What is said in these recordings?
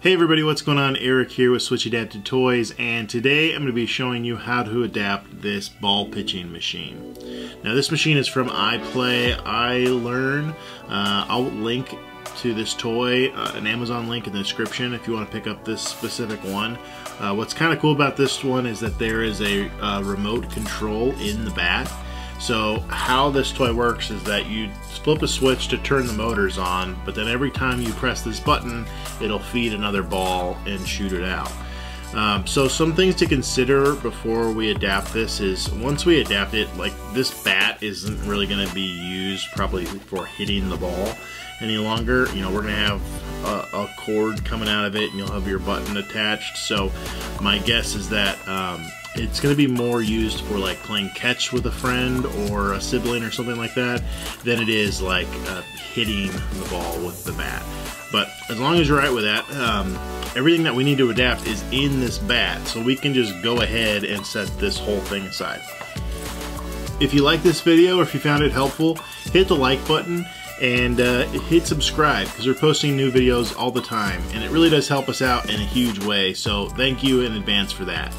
Hey everybody, what's going on? Eric here with Switch Adapted Toys, and today I'm going to be showing you how to adapt this ball pitching machine. Now this machine is from iPlay, iLearn. Uh, I'll link to this toy, uh, an Amazon link in the description if you want to pick up this specific one. Uh, what's kind of cool about this one is that there is a uh, remote control in the bat. So how this toy works is that you flip a switch to turn the motors on, but then every time you press this button, it'll feed another ball and shoot it out. Um, so some things to consider before we adapt this is once we adapt it, like this bat isn't really going to be used probably for hitting the ball any longer. You know, we're going to have a, a, cord coming out of it and you'll have your button attached. So my guess is that um, it's going to be more used for like playing catch with a friend or a sibling or something like that than it is like uh, hitting the ball with the bat. But as long as you're right with that, um, everything that we need to adapt is in this bat, so we can just go ahead and set this whole thing aside. If you like this video or if you found it helpful, hit the like button and uh, hit subscribe because we're posting new videos all the time and it really does help us out in a huge way so thank you in advance for that.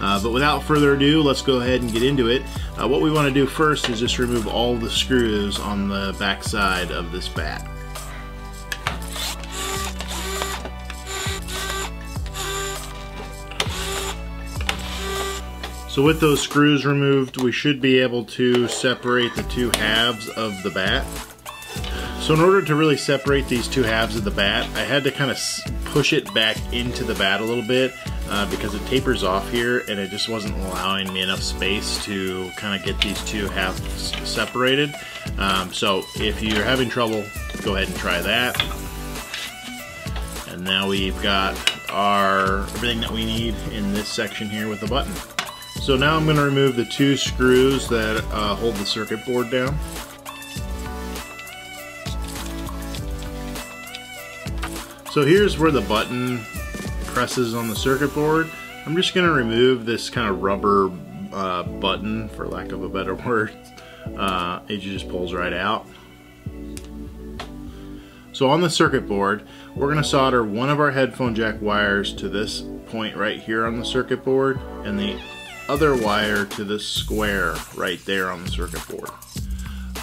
Uh, but without further ado, let's go ahead and get into it. Uh, what we want to do first is just remove all the screws on the back side of this bat. So with those screws removed, we should be able to separate the two halves of the bat. So in order to really separate these two halves of the bat, I had to kind of push it back into the bat a little bit uh, because it tapers off here and it just wasn't allowing me enough space to kind of get these two halves separated. Um, so if you're having trouble, go ahead and try that. And now we've got our everything that we need in this section here with the button. So now I'm going to remove the two screws that uh, hold the circuit board down. So here's where the button presses on the circuit board. I'm just going to remove this kind of rubber uh, button, for lack of a better word. Uh, it just pulls right out. So on the circuit board, we're going to solder one of our headphone jack wires to this point right here on the circuit board and the other wire to this square right there on the circuit board.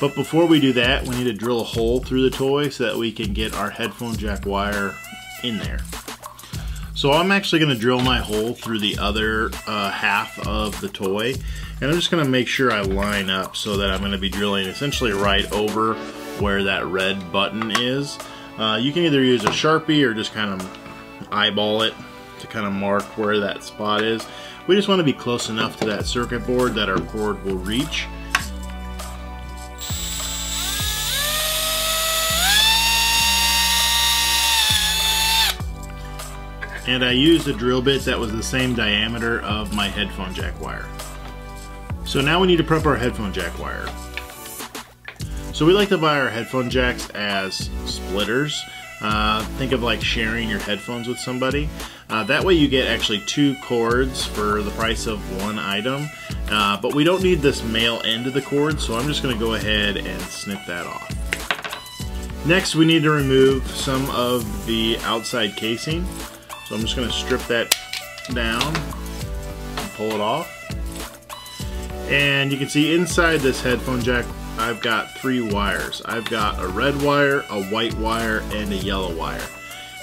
But before we do that, we need to drill a hole through the toy so that we can get our headphone jack wire in there. So I'm actually going to drill my hole through the other uh, half of the toy and I'm just going to make sure I line up so that I'm going to be drilling essentially right over where that red button is. Uh, you can either use a Sharpie or just kind of eyeball it to kind of mark where that spot is. We just want to be close enough to that circuit board that our cord will reach. And I used a drill bit that was the same diameter of my headphone jack wire. So now we need to prep our headphone jack wire. So we like to buy our headphone jacks as splitters. Uh, think of like sharing your headphones with somebody. Uh, that way you get actually two cords for the price of one item. Uh, but we don't need this male end of the cord, so I'm just going to go ahead and snip that off. Next we need to remove some of the outside casing. So I'm just going to strip that down and pull it off. And you can see inside this headphone jack I've got three wires. I've got a red wire, a white wire, and a yellow wire.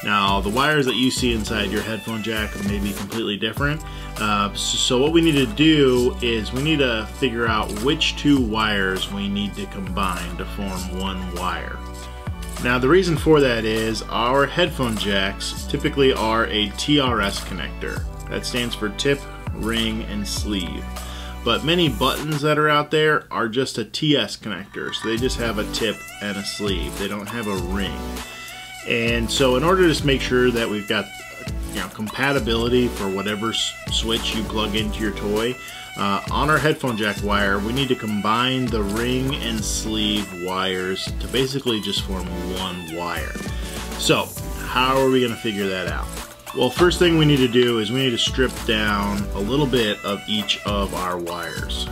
Now, the wires that you see inside your headphone jack may be completely different. Uh, so what we need to do is we need to figure out which two wires we need to combine to form one wire. Now the reason for that is our headphone jacks typically are a TRS connector. That stands for tip, ring, and sleeve. But many buttons that are out there are just a TS connector. So they just have a tip and a sleeve. They don't have a ring. And so in order to make sure that we've got you know, compatibility for whatever switch you plug into your toy, uh, on our headphone jack wire, we need to combine the ring and sleeve wires to basically just form one wire. So, how are we going to figure that out? Well, first thing we need to do is we need to strip down a little bit of each of our wires.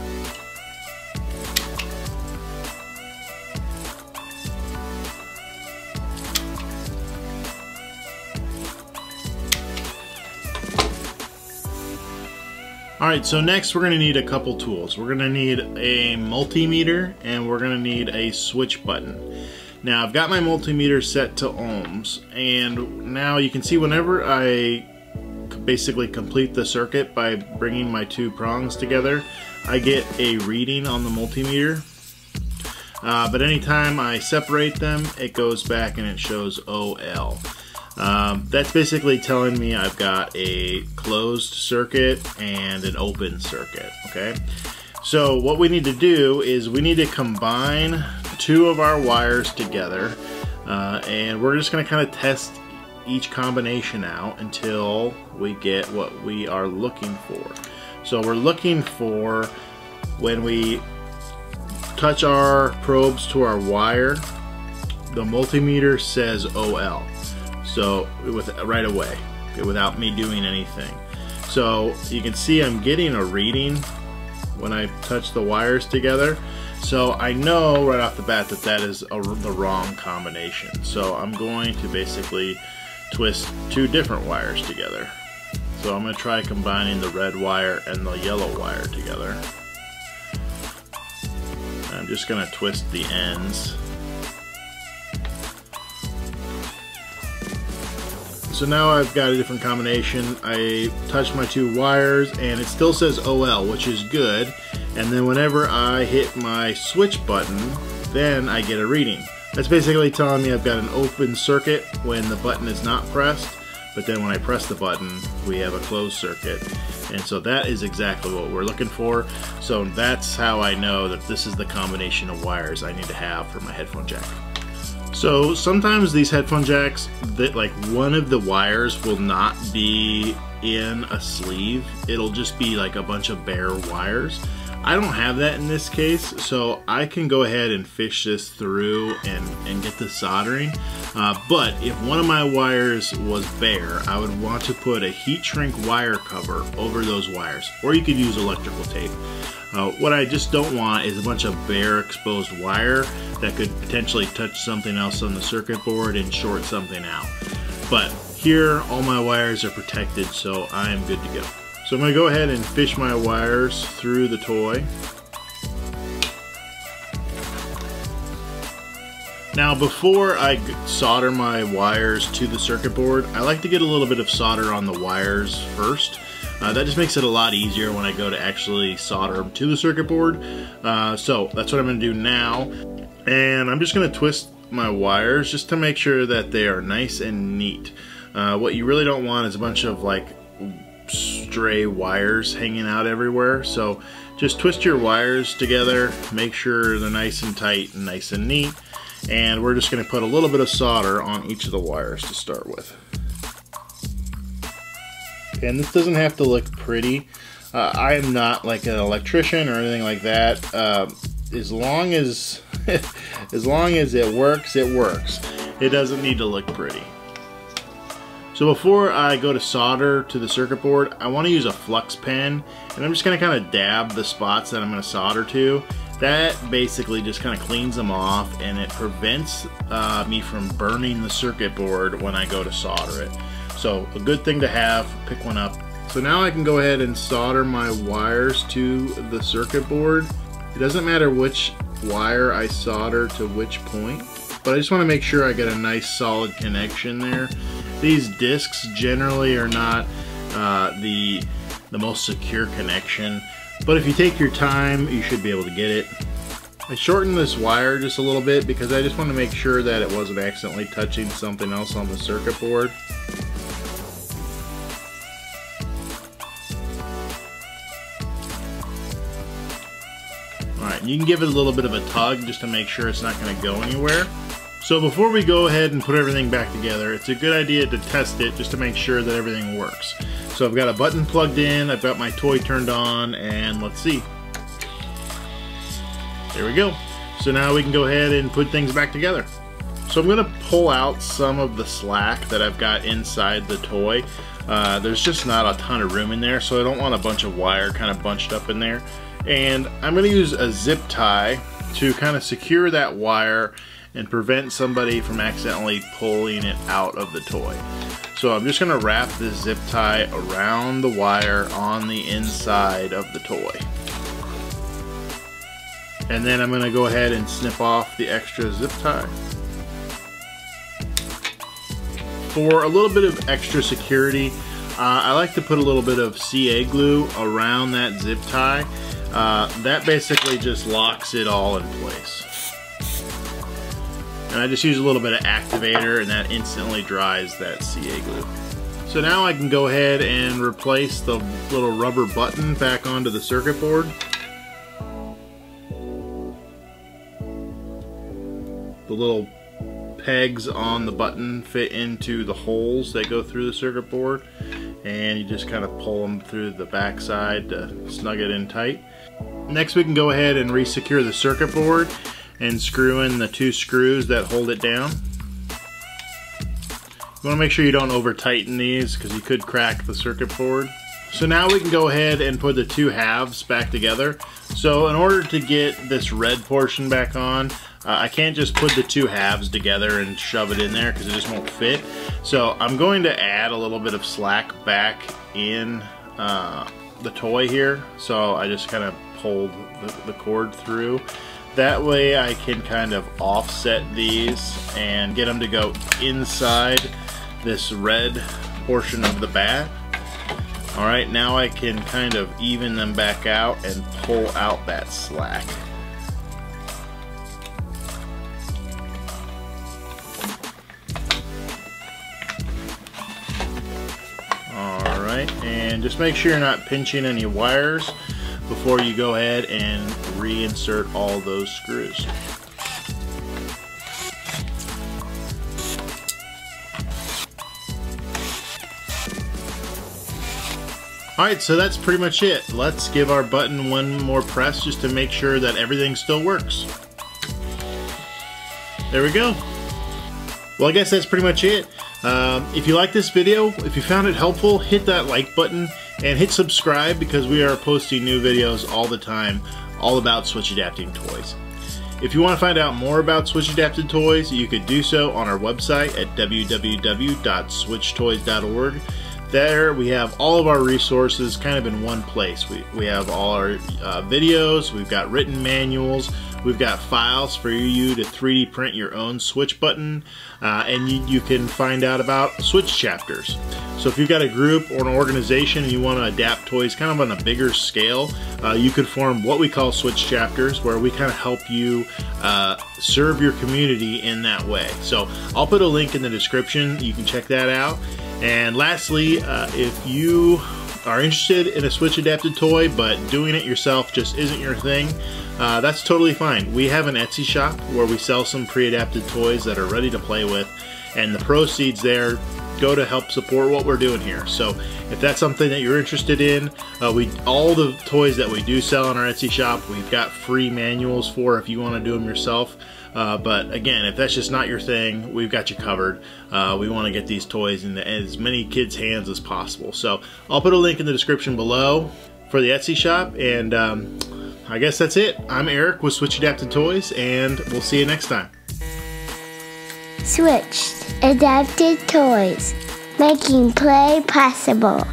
Alright, so next we're going to need a couple tools. We're going to need a multimeter and we're going to need a switch button. Now I've got my multimeter set to ohms and now you can see whenever I basically complete the circuit by bringing my two prongs together, I get a reading on the multimeter. Uh, but anytime I separate them, it goes back and it shows OL. Um, that's basically telling me I've got a closed circuit and an open circuit, okay? So what we need to do is we need to combine two of our wires together uh, and we're just going to kind of test each combination out until we get what we are looking for. So we're looking for when we touch our probes to our wire, the multimeter says OL. So with right away, without me doing anything. So you can see I'm getting a reading when I touch the wires together. So I know right off the bat that that is a, the wrong combination. So I'm going to basically twist two different wires together. So I'm going to try combining the red wire and the yellow wire together. I'm just going to twist the ends So now I've got a different combination. I touch my two wires and it still says OL, which is good. And then whenever I hit my switch button, then I get a reading. That's basically telling me I've got an open circuit when the button is not pressed, but then when I press the button, we have a closed circuit. And so that is exactly what we're looking for. So that's how I know that this is the combination of wires I need to have for my headphone jack. So sometimes these headphone jacks, that like one of the wires will not be in a sleeve. It'll just be like a bunch of bare wires. I don't have that in this case, so I can go ahead and fish this through and, and get the soldering. Uh, but if one of my wires was bare, I would want to put a heat shrink wire cover over those wires, or you could use electrical tape. Uh, what I just don't want is a bunch of bare exposed wire that could potentially touch something else on the circuit board and short something out. But here, all my wires are protected, so I am good to go. So I'm going to go ahead and fish my wires through the toy. Now before I solder my wires to the circuit board, I like to get a little bit of solder on the wires first. Uh, that just makes it a lot easier when I go to actually solder them to the circuit board. Uh, so that's what I'm going to do now. And I'm just going to twist my wires just to make sure that they are nice and neat. Uh, what you really don't want is a bunch of like stray wires hanging out everywhere. So just twist your wires together, make sure they're nice and tight and nice and neat. And we're just gonna put a little bit of solder on each of the wires to start with. And this doesn't have to look pretty. Uh, I am not like an electrician or anything like that. Uh, as long as, as long as it works, it works. It doesn't need to look pretty. So before I go to solder to the circuit board, I want to use a flux pen and I'm just going to kind of dab the spots that I'm going to solder to. That basically just kind of cleans them off and it prevents uh, me from burning the circuit board when I go to solder it. So a good thing to have, pick one up. So now I can go ahead and solder my wires to the circuit board. It doesn't matter which wire I solder to which point, but I just want to make sure I get a nice solid connection there. These discs generally are not uh, the, the most secure connection, but if you take your time, you should be able to get it. I shortened this wire just a little bit because I just want to make sure that it wasn't accidentally touching something else on the circuit board. Alright, you can give it a little bit of a tug just to make sure it's not going to go anywhere. So before we go ahead and put everything back together, it's a good idea to test it just to make sure that everything works. So I've got a button plugged in, I've got my toy turned on, and let's see. There we go. So now we can go ahead and put things back together. So I'm going to pull out some of the slack that I've got inside the toy. Uh, there's just not a ton of room in there, so I don't want a bunch of wire kind of bunched up in there. And I'm going to use a zip tie to kind of secure that wire and prevent somebody from accidentally pulling it out of the toy. So I'm just going to wrap this zip tie around the wire on the inside of the toy. And then I'm going to go ahead and snip off the extra zip tie. For a little bit of extra security, uh, I like to put a little bit of CA glue around that zip tie. Uh, that basically just locks it all in place. And I just use a little bit of activator and that instantly dries that CA glue. So now I can go ahead and replace the little rubber button back onto the circuit board. The little pegs on the button fit into the holes that go through the circuit board and you just kind of pull them through the back side to snug it in tight. Next we can go ahead and re-secure the circuit board and screw in the two screws that hold it down. You want to make sure you don't over tighten these because you could crack the circuit board. So now we can go ahead and put the two halves back together. So in order to get this red portion back on, uh, I can't just put the two halves together and shove it in there because it just won't fit. So I'm going to add a little bit of slack back in uh, the toy here. So I just kind of pulled the, the cord through. That way I can kind of offset these and get them to go inside this red portion of the bat. Alright, now I can kind of even them back out and pull out that slack. Alright, and just make sure you're not pinching any wires before you go ahead and reinsert all those screws. Alright, so that's pretty much it. Let's give our button one more press just to make sure that everything still works. There we go. Well, I guess that's pretty much it. Um, if you like this video, if you found it helpful, hit that like button and hit subscribe because we are posting new videos all the time all about Switch Adapting Toys. If you want to find out more about Switch Adapted Toys, you could do so on our website at www.switchtoys.org. There we have all of our resources kind of in one place. We, we have all our uh, videos, we've got written manuals, We've got files for you to 3D print your own Switch button, uh, and you, you, can find out about Switch chapters. So if you've got a group or an organization and you want to adapt toys kind of on a bigger scale, uh, you could form what we call Switch chapters, where we kind of help you uh, serve your community in that way. So I'll put a link in the description. You can check that out. And lastly, uh, if you are interested in a Switch adapted toy, but doing it yourself just isn't your thing, uh, that's totally fine. We have an Etsy shop where we sell some pre-adapted toys that are ready to play with, and the proceeds there go to help support what we're doing here. So if that's something that you're interested in, uh, we all the toys that we do sell in our Etsy shop, we've got free manuals for if you want to do them yourself. Uh, but again, if that's just not your thing, we've got you covered. Uh, we want to get these toys into as many kids' hands as possible. So I'll put a link in the description below for the Etsy shop. And um, I guess that's it. I'm Eric with Switch Adapted Toys, and we'll see you next time. Switched Adapted Toys, making play possible.